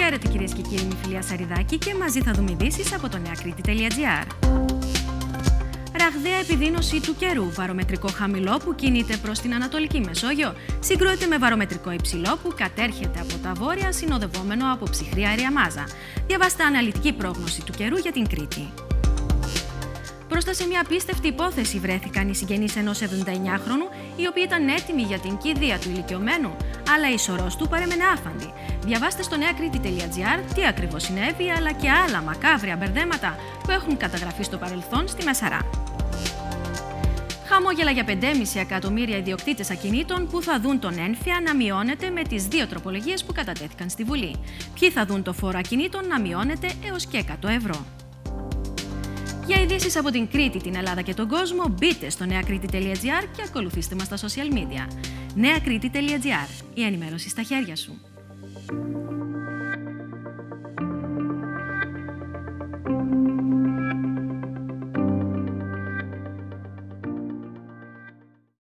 Χαίρετε κυρίες και κύριοι, είμαι η Φιλία Σαριδάκη και μαζί θα δούμε ειδήσεις από το νεακρήτη.gr. Ραγδαία επιδείνωση του καιρού. Βαρομετρικό χαμηλό που κινείται προς την Ανατολική Μεσόγειο συγκρούεται με βαρομετρικό υψηλό που κατέρχεται από τα βόρεια, συνοδευόμενο από ψυχρή αέρια μάζα. Διαβάστε αναλυτική πρόγνωση του καιρού για την Κρήτη. Μπροστά σε μια απίστευτη υπόθεση βρέθηκαν οι συγγενείς ενός 79χρονου, οι οποίοι ήταν έτοιμοι για την κηδεία του ηλικιωμένου, αλλά η σωρός του παρέμενε άφαντη. Διαβάστε στο νεακρήτη.gr τι ακριβώς συνέβη, αλλά και άλλα μακάβρια μπερδέματα που έχουν καταγραφεί στο παρελθόν στη Μεσαρά. Χαμόγελα για 5,5 εκατομμύρια ιδιοκτήτες ακινήτων που θα δουν τον ένφια να μειώνεται με τις δύο τροπολογίες που κατατέθηκαν στη Βουλή. Ποιοι θα δουν το φόρο ακινήτων να μειώνεται έως και 100 ευρώ. Για ειδήσεις από την Κρήτη, την Ελλάδα και τον κόσμο, μπείτε στο νεακρήτη.gr και ακολουθήστε μας στα social media. νεακρήτη.gr, η ενημέρωση στα χέρια σου.